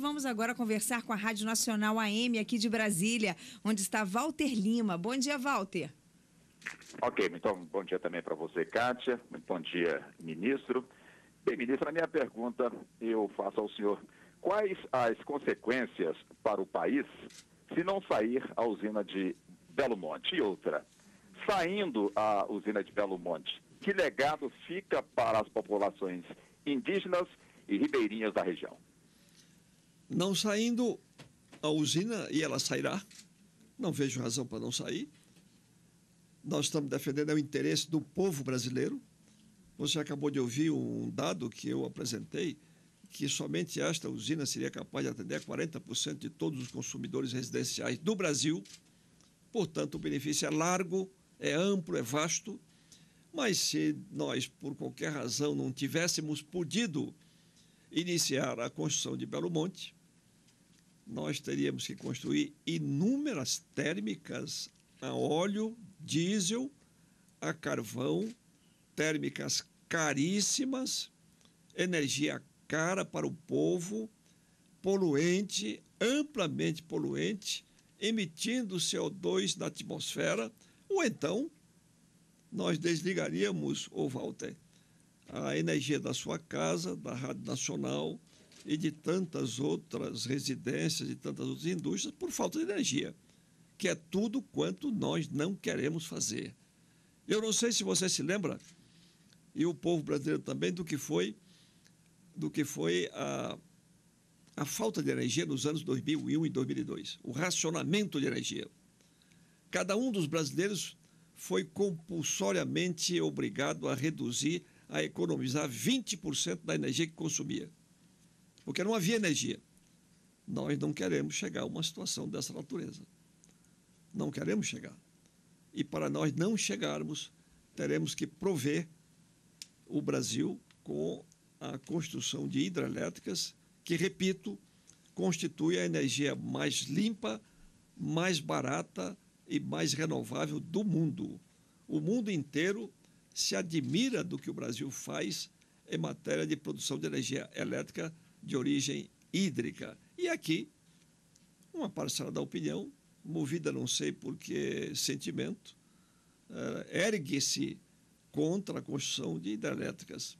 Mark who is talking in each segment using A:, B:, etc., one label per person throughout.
A: Vamos agora conversar com a Rádio Nacional AM aqui de Brasília, onde está Walter Lima. Bom dia, Walter.
B: Ok, então bom dia também para você, Kátia. Muito bom dia, ministro. Bem, ministro, a minha pergunta eu faço ao senhor. Quais as consequências para o país se não sair a usina de Belo Monte? E outra, saindo a usina de Belo Monte, que legado fica para as populações indígenas e ribeirinhas da região?
C: Não saindo a usina, e ela sairá, não vejo razão para não sair. Nós estamos defendendo o interesse do povo brasileiro. Você acabou de ouvir um dado que eu apresentei, que somente esta usina seria capaz de atender 40% de todos os consumidores residenciais do Brasil. Portanto, o benefício é largo, é amplo, é vasto. Mas se nós, por qualquer razão, não tivéssemos podido iniciar a construção de Belo Monte, nós teríamos que construir inúmeras térmicas a óleo, diesel, a carvão, térmicas caríssimas, energia cara para o povo, poluente, amplamente poluente, emitindo CO2 na atmosfera, ou então nós desligaríamos, ô Walter, a energia da sua casa, da Rádio Nacional, e de tantas outras residências e tantas outras indústrias por falta de energia, que é tudo quanto nós não queremos fazer. Eu não sei se você se lembra, e o povo brasileiro também, do que foi, do que foi a, a falta de energia nos anos 2001 e 2002, o racionamento de energia. Cada um dos brasileiros foi compulsoriamente obrigado a reduzir, a economizar 20% da energia que consumia porque não havia energia. Nós não queremos chegar a uma situação dessa natureza. Não queremos chegar. E para nós não chegarmos, teremos que prover o Brasil com a construção de hidrelétricas, que, repito, constitui a energia mais limpa, mais barata e mais renovável do mundo. O mundo inteiro se admira do que o Brasil faz em matéria de produção de energia elétrica de origem hídrica. E aqui, uma parcela da opinião, movida não sei por que sentimento, uh, ergue-se contra a construção de hidrelétricas.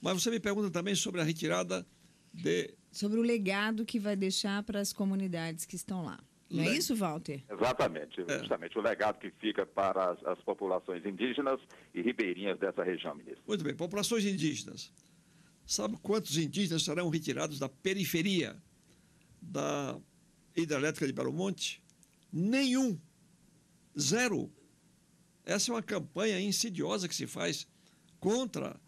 C: Mas você me pergunta também sobre a retirada de.
A: Sobre o legado que vai deixar para as comunidades que estão lá. Não é isso, Walter?
B: Exatamente, é. justamente o legado que fica para as, as, populações indígenas e ribeirinhas dessa região, ministro.
C: Muito bem, populações indígenas. Sabe quantos indígenas serão retirados da periferia da hidrelétrica de Belo Monte? Nenhum. Zero. Essa é uma campanha insidiosa que se faz contra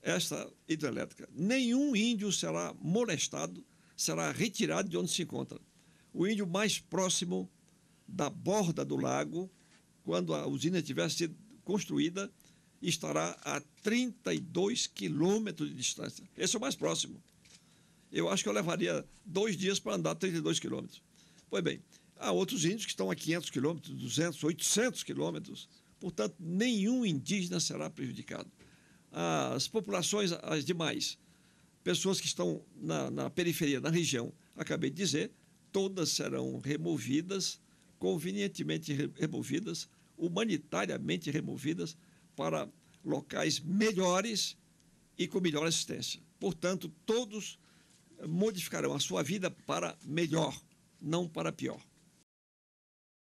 C: esta hidrelétrica. Nenhum índio será molestado, será retirado de onde se encontra. O índio mais próximo da borda do lago, quando a usina tivesse sido construída, estará a 32 quilômetros de distância. Esse é o mais próximo. Eu acho que eu levaria dois dias para andar 32 quilômetros. Pois bem, há outros índios que estão a 500 quilômetros, 200, 800 quilômetros. Portanto, nenhum indígena será prejudicado. As populações, as demais, pessoas que estão na, na periferia, na região, acabei de dizer, todas serão removidas, convenientemente removidas, humanitariamente removidas, para locais melhores e com melhor assistência. Portanto, todos modificarão a sua vida para melhor, não para pior.